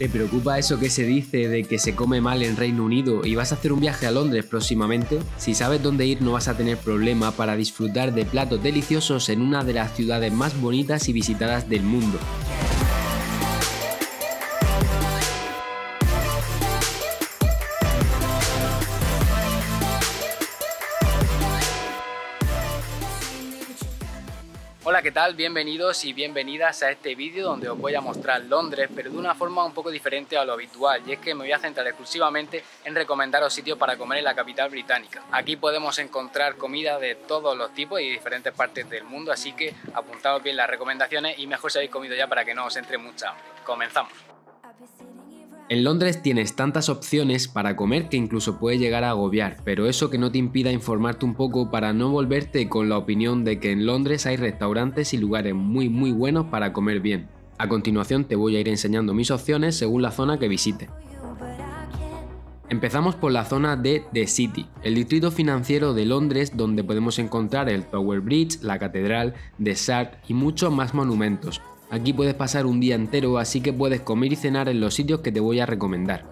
¿Te preocupa eso que se dice de que se come mal en Reino Unido y vas a hacer un viaje a Londres próximamente? Si sabes dónde ir no vas a tener problema para disfrutar de platos deliciosos en una de las ciudades más bonitas y visitadas del mundo. ¿Qué tal? Bienvenidos y bienvenidas a este vídeo donde os voy a mostrar Londres, pero de una forma un poco diferente a lo habitual, y es que me voy a centrar exclusivamente en recomendaros sitios para comer en la capital británica. Aquí podemos encontrar comida de todos los tipos y diferentes partes del mundo, así que apuntaos bien las recomendaciones y mejor si habéis comido ya para que no os entre mucha hambre. Comenzamos. En Londres tienes tantas opciones para comer que incluso puede llegar a agobiar, pero eso que no te impida informarte un poco para no volverte con la opinión de que en Londres hay restaurantes y lugares muy muy buenos para comer bien. A continuación te voy a ir enseñando mis opciones según la zona que visite. Empezamos por la zona de The City, el distrito financiero de Londres donde podemos encontrar el Tower Bridge, la Catedral, The Shard y muchos más monumentos, Aquí puedes pasar un día entero, así que puedes comer y cenar en los sitios que te voy a recomendar.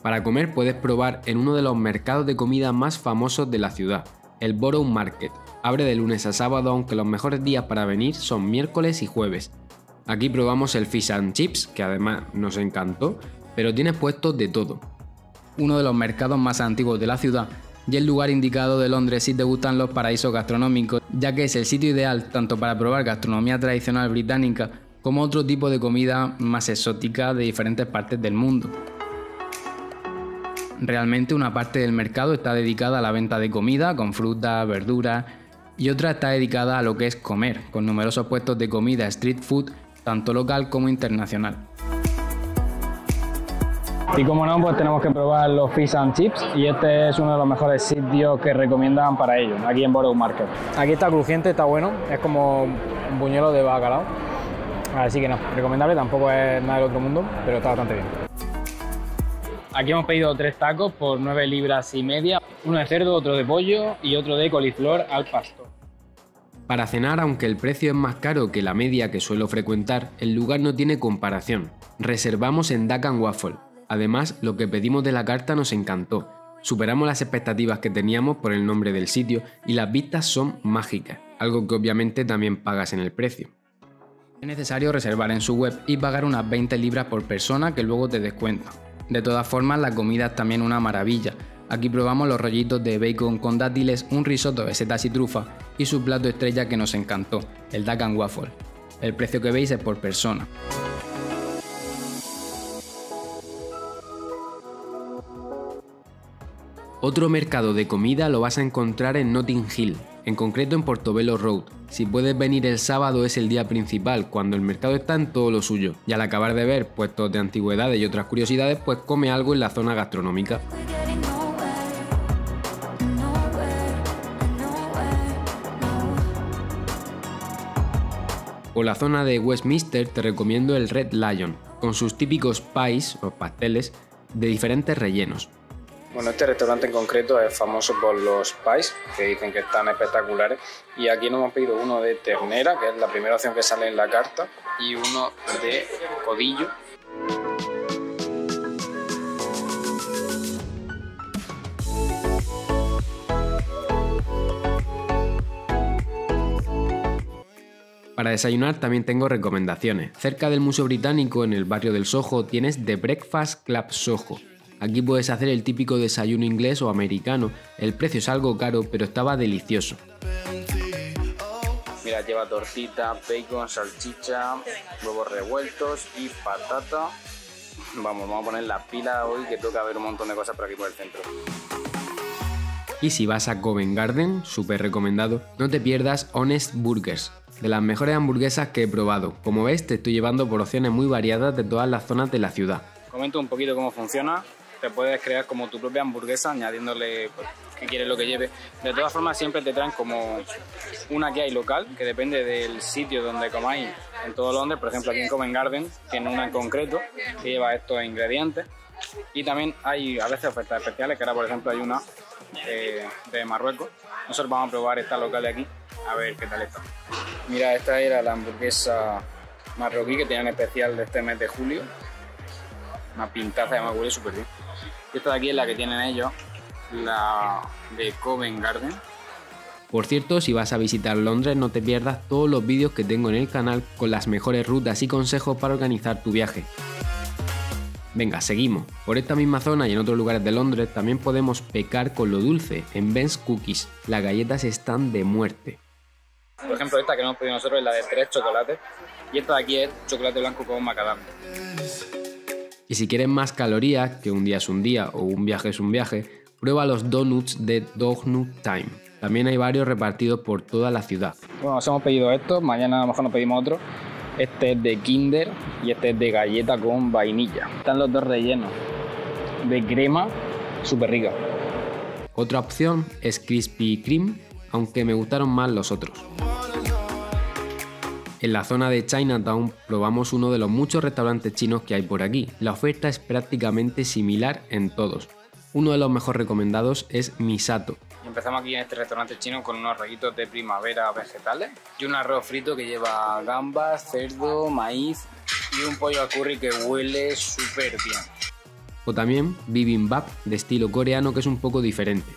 Para comer puedes probar en uno de los mercados de comida más famosos de la ciudad, el Borough Market. Abre de lunes a sábado, aunque los mejores días para venir son miércoles y jueves. Aquí probamos el fish and chips, que además nos encantó, pero tienes puestos de todo. Uno de los mercados más antiguos de la ciudad y el lugar indicado de Londres si te gustan los paraísos gastronómicos, ya que es el sitio ideal tanto para probar gastronomía tradicional británica como otro tipo de comida más exótica de diferentes partes del mundo. Realmente una parte del mercado está dedicada a la venta de comida con fruta, verduras y otra está dedicada a lo que es comer, con numerosos puestos de comida street food, tanto local como internacional. Y como no, pues tenemos que probar los fish and chips y este es uno de los mejores sitios que recomiendan para ello, aquí en Borough Market. Aquí está crujiente, está bueno, es como un buñuelo de bacalao Así que no, recomendable, tampoco es nada del otro mundo, pero está bastante bien. Aquí hemos pedido tres tacos por 9 libras y media, uno de cerdo, otro de pollo y otro de coliflor al pastor. Para cenar, aunque el precio es más caro que la media que suelo frecuentar, el lugar no tiene comparación. Reservamos en Duck and Waffle. Además, lo que pedimos de la carta nos encantó. Superamos las expectativas que teníamos por el nombre del sitio y las vistas son mágicas, algo que obviamente también pagas en el precio. Es necesario reservar en su web y pagar unas 20 libras por persona que luego te descuenta. De todas formas, la comida es también una maravilla. Aquí probamos los rollitos de bacon con dátiles, un risotto de setas y trufa y su plato estrella que nos encantó, el duck waffle. El precio que veis es por persona. Otro mercado de comida lo vas a encontrar en Notting Hill, en concreto en Portobello Road. Si puedes venir el sábado es el día principal, cuando el mercado está en todo lo suyo. Y al acabar de ver puestos de antigüedades y otras curiosidades, pues come algo en la zona gastronómica. Por la zona de Westminster te recomiendo el Red Lion, con sus típicos pies o pasteles de diferentes rellenos. Bueno, este restaurante en concreto es famoso por los pies, que dicen que están espectaculares. Y aquí nos hemos pedido uno de ternera, que es la primera opción que sale en la carta, y uno de codillo. Para desayunar también tengo recomendaciones. Cerca del Museo Británico, en el barrio del Soho, tienes The Breakfast Club Soho, Aquí puedes hacer el típico desayuno inglés o americano. El precio es algo caro, pero estaba delicioso. Mira, lleva tortita, bacon, salchicha, huevos revueltos y patata. Vamos, vamos a poner la pila hoy que toca ver un montón de cosas por aquí por el centro. Y si vas a Covent Garden, súper recomendado, no te pierdas Honest Burgers, de las mejores hamburguesas que he probado. Como ves, te estoy llevando por opciones muy variadas de todas las zonas de la ciudad. Comento un poquito cómo funciona te puedes crear como tu propia hamburguesa añadiéndole pues, que quieres lo que lleve. De todas formas siempre te traen como una que hay local, que depende del sitio donde comáis en todo Londres. Por ejemplo aquí en Covent Garden tiene una en concreto que lleva estos ingredientes. Y también hay a veces ofertas especiales, que ahora por ejemplo hay una eh, de Marruecos. Nosotros vamos a probar esta local de aquí, a ver qué tal está. Mira, esta era la hamburguesa marroquí que tenían especial de este mes de julio Una pintaza, me huele súper bien. Esta de aquí es la que tienen ellos, la de Covent Garden. Por cierto, si vas a visitar Londres no te pierdas todos los vídeos que tengo en el canal con las mejores rutas y consejos para organizar tu viaje. Venga, seguimos. Por esta misma zona y en otros lugares de Londres también podemos pecar con lo dulce, en Ben's Cookies. Las galletas están de muerte. Por ejemplo, esta que hemos pedido nosotros es la de tres chocolates. Y esta de aquí es chocolate blanco con macadamia. Y si quieres más calorías, que un día es un día o un viaje es un viaje, prueba los donuts de Donut Time. También hay varios repartidos por toda la ciudad. Bueno, nos hemos pedido estos, mañana a lo mejor nos pedimos otro. Este es de Kinder y este es de galleta con vainilla. Están los dos rellenos de crema, súper rica. Otra opción es Crispy Cream, aunque me gustaron más los otros. En la zona de Chinatown probamos uno de los muchos restaurantes chinos que hay por aquí. La oferta es prácticamente similar en todos. Uno de los mejor recomendados es Misato. Empezamos aquí en este restaurante chino con unos rollitos de primavera vegetales y un arroz frito que lleva gambas, cerdo, maíz y un pollo al curry que huele súper bien. O también bibimbap de estilo coreano que es un poco diferente.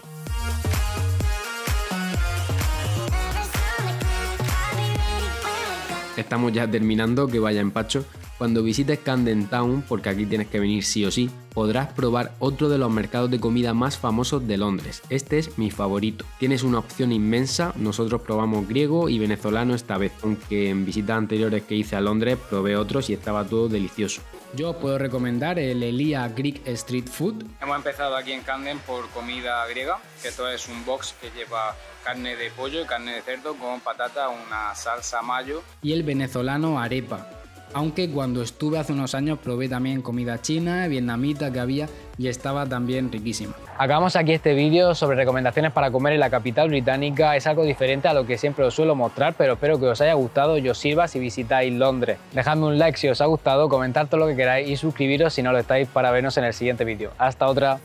Estamos ya terminando, que vaya empacho. Cuando visites Camden Town, porque aquí tienes que venir sí o sí, podrás probar otro de los mercados de comida más famosos de Londres. Este es mi favorito. Tienes una opción inmensa, nosotros probamos griego y venezolano esta vez, aunque en visitas anteriores que hice a Londres probé otros y estaba todo delicioso. Yo puedo recomendar el Elia Greek Street Food. Hemos empezado aquí en Camden por comida griega, que esto es un box que lleva carne de pollo y carne de cerdo con patata, una salsa mayo. Y el venezolano arepa, aunque cuando estuve hace unos años probé también comida china, vietnamita que había y estaba también riquísima. Acabamos aquí este vídeo sobre recomendaciones para comer en la capital británica. Es algo diferente a lo que siempre os suelo mostrar, pero espero que os haya gustado y os sirva si visitáis Londres. Dejadme un like si os ha gustado, comentad todo lo que queráis y suscribiros si no lo estáis para vernos en el siguiente vídeo. Hasta otra.